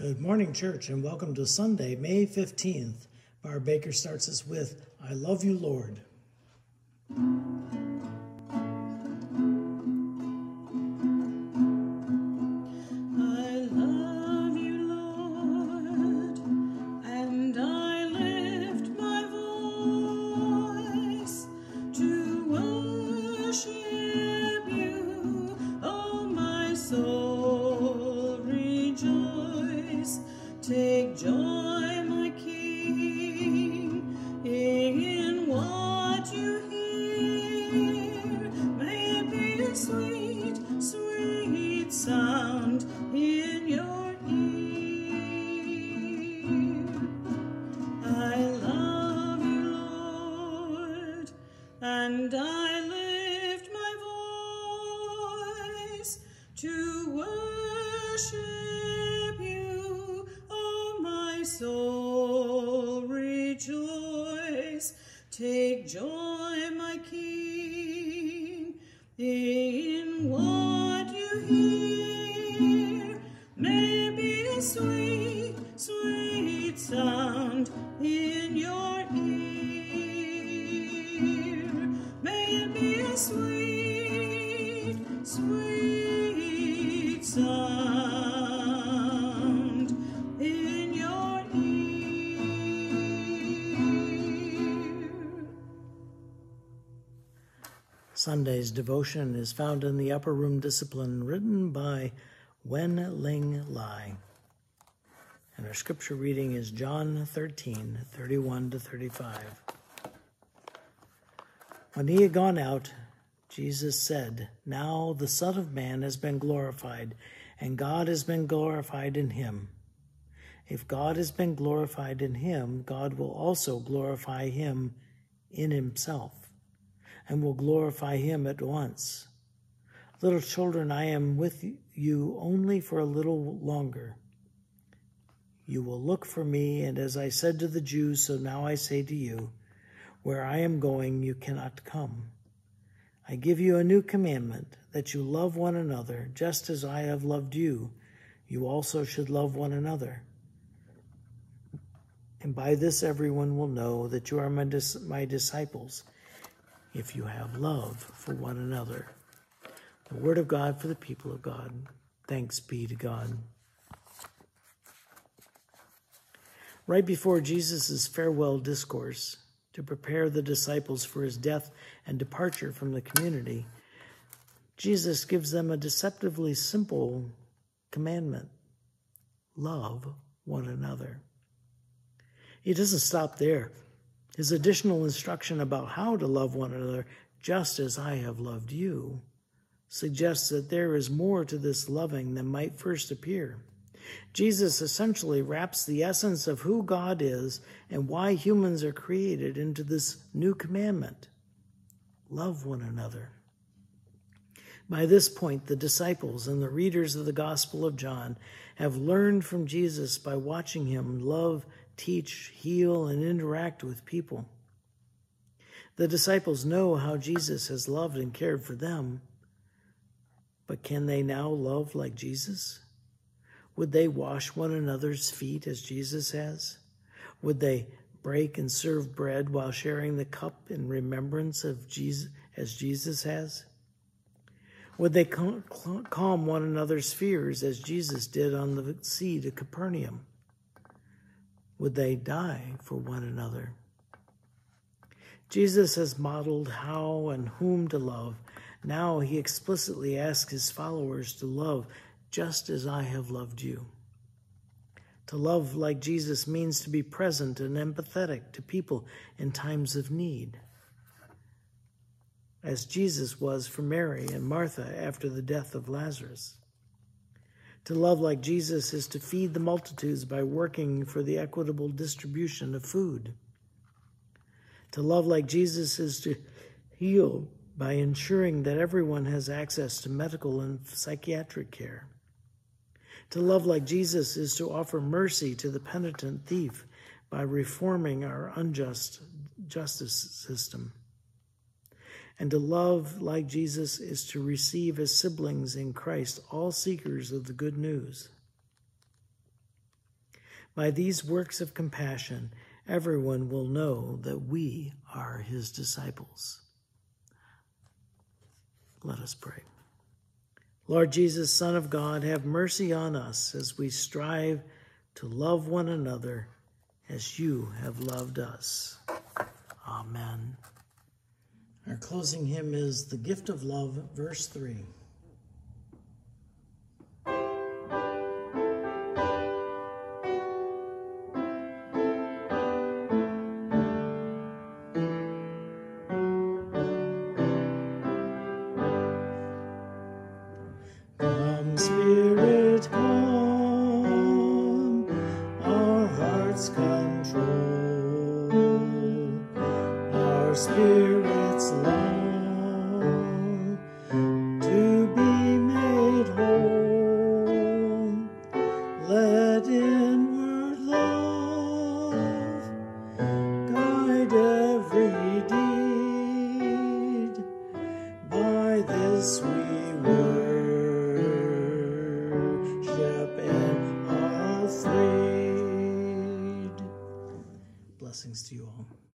Good morning, church, and welcome to Sunday, May 15th. Barb Baker starts us with, I love you, Lord. soul, rejoice. Take joy, my King, Sunday's devotion is found in the Upper Room Discipline written by Wen Ling Lai. And our scripture reading is John 13, 31 to 35. When he had gone out, Jesus said, Now the Son of Man has been glorified, and God has been glorified in him. If God has been glorified in him, God will also glorify him in himself and will glorify him at once. Little children, I am with you only for a little longer. You will look for me, and as I said to the Jews, so now I say to you, where I am going, you cannot come. I give you a new commandment, that you love one another, just as I have loved you. You also should love one another. And by this everyone will know that you are my, dis- my disciples if you have love for one another. The word of God for the people of God. Thanks be to God. Right before Jesus' farewell discourse to prepare the disciples for his death and departure from the community, Jesus gives them a deceptively simple commandment love one another. He doesn't stop there. His additional instruction about how to love one another, just as I have loved you, suggests that there is more to this loving than might first appear. Jesus essentially wraps the essence of who God is and why humans are created into this new commandment love one another. By this point, the disciples and the readers of the Gospel of John have learned from Jesus by watching him love teach, heal, and interact with people. The disciples know how Jesus has loved and cared for them, but can they now love like Jesus? Would they wash one another's feet as Jesus has? Would they break and serve bread while sharing the cup in remembrance of Jesus as Jesus has? Would they calm one another's fears as Jesus did on the sea to Capernaum? Would they die for one another. Jesus has modeled how and whom to love. Now he explicitly asks his followers to love just as I have loved you. To love like Jesus means to be present and empathetic to people in times of need, as Jesus was for Mary and Martha after the death of Lazarus. To love like Jesus is to feed the multitudes by working for the equitable distribution of food. To love like Jesus is to heal by ensuring that everyone has access to medical and psychiatric care. To love like Jesus is to offer mercy to the penitent thief by reforming our unjust justice system. And to love like Jesus is to receive as siblings in Christ all seekers of the good news. By these works of compassion, everyone will know that we are his disciples. Let us pray. Lord Jesus, Son of God, have mercy on us as we strive to love one another as you have loved us. Amen. Closing hymn is The Gift of Love, verse 3. spirits we worship and are. Blessings to you all.